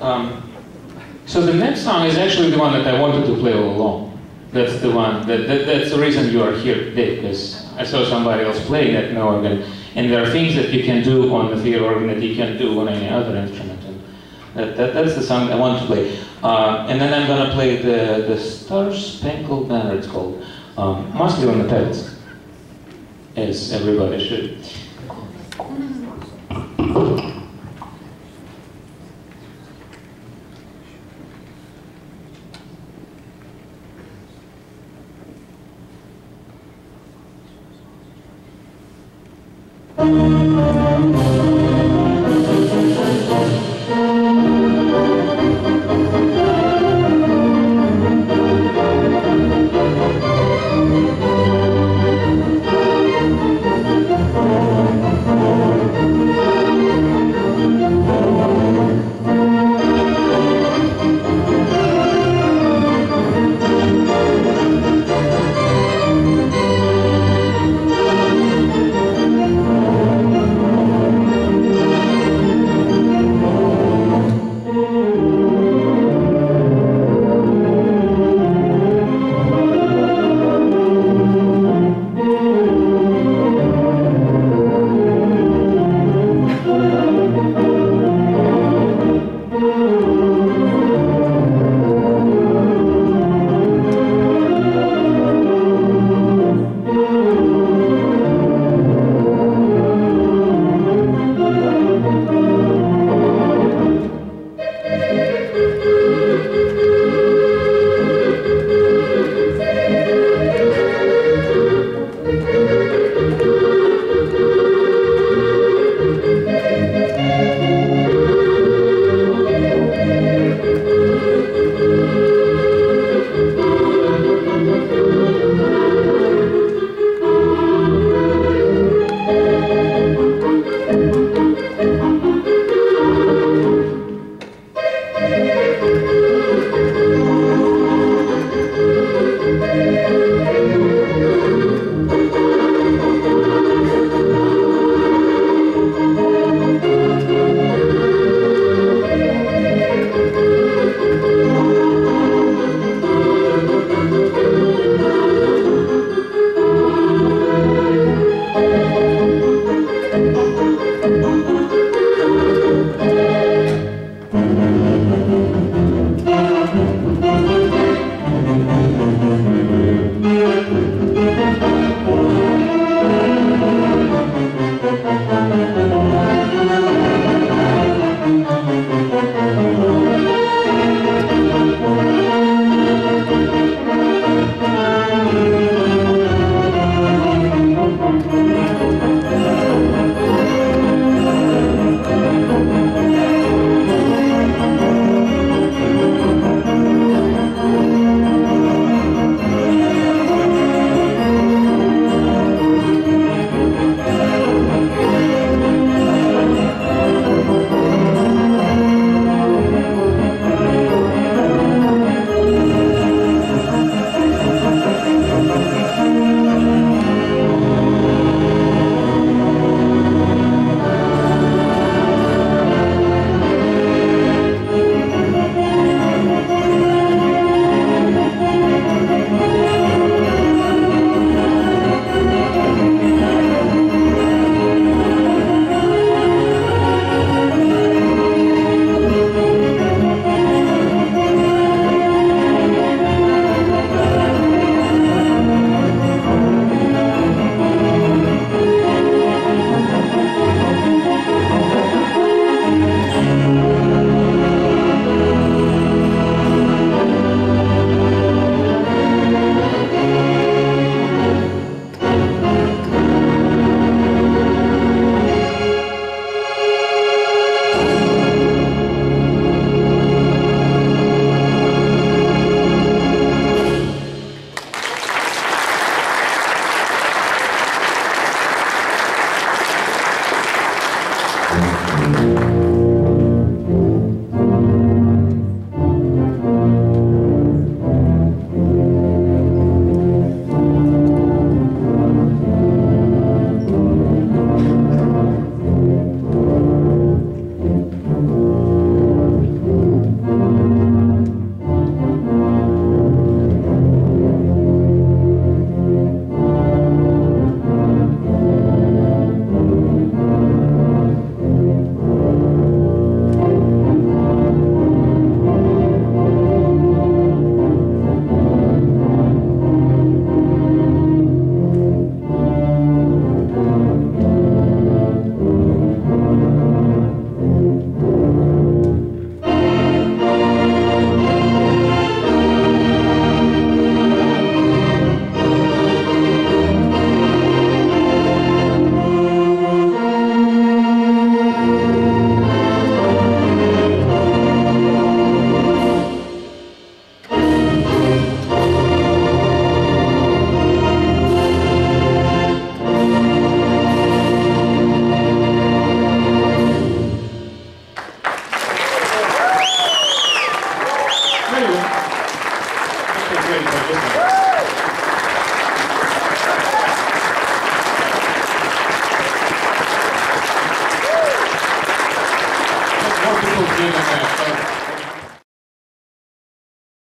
Um, so the next song is actually the one that I wanted to play all along. That's the one, that, that, that's the reason you are here today, because I saw somebody else playing that no organ, and there are things that you can do on the theater organ that you can't do on any other instrument. And that, that, that's the song I want to play. Uh, and then I'm going to play the, the Star Spangled Banner, it's called, um, mostly on the pedals, as everybody should.